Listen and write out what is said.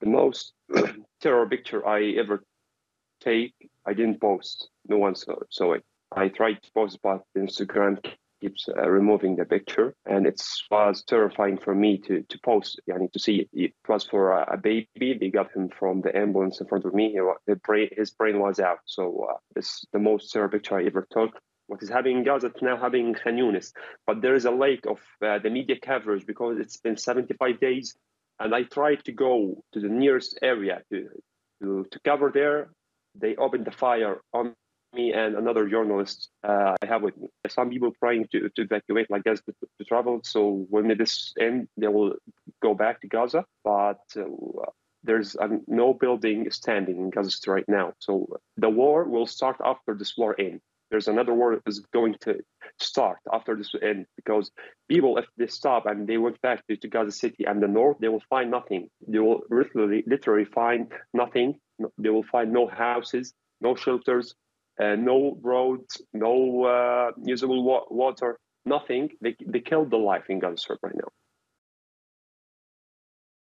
the most terror picture I ever take, I didn't post. No one saw, saw it. I tried to post, but Instagram keeps uh, removing the picture, and it was terrifying for me to to post. I need to see it. it was for a, a, baby. They got him from the ambulance in front of me. He, brain, his brain was out. So uh, this the most terror picture I ever took. What is happening in Gaza, it's now happening in Khan Yunis. But there is a lack of uh, the media coverage because it's been 75 days, and I tried to go to the nearest area to to, to cover there. They opened the fire on me and another journalist uh, I have with me. Some people trying to, to evacuate, like us, to, to, travel. So when this end, they will go back to Gaza. But uh, there's um, no building standing in Gaza right now. So the war will start after this war ends. There's another war is going to start after this end because people, if they stop and they went back to, to Gaza City and the north, they will find nothing. They will literally, literally find nothing. They will find no houses, no shelters, uh, no roads, no uh, usable wa- water, nothing. They, they killed the life in Gaza right.